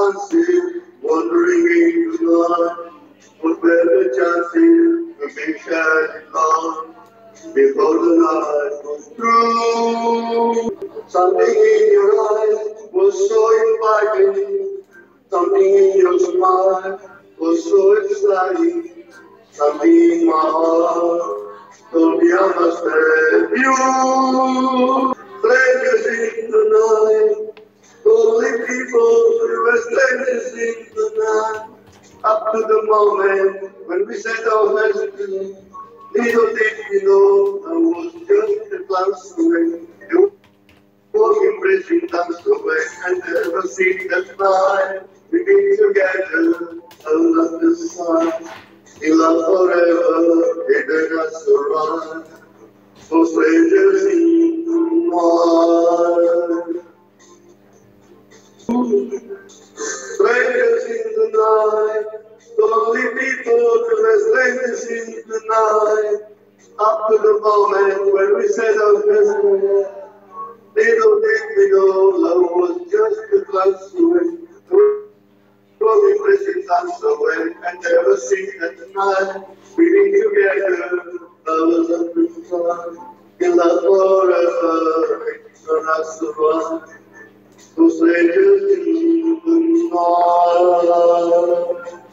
responsive, wandering into God, whoever chances to be shed long, before the night was through. Something in your eyes was so inviting, something in your smile was so exciting, something in my heart told me I must have you. Were the. Up to the moment when we said our messages, little did we know I was just a glance away. You walking, bridging, dance away, and never see that night. We be together, another side. In love forever, hidden us around. For strangers in the night, lonely people to the strangers in the night. Up to the moment when we said our best Little did we know love was just a glance away. Rolling prison dance away and never seen that night. We be together, lovers of the sun. In love forever, it's not survive. Os strangers in the night.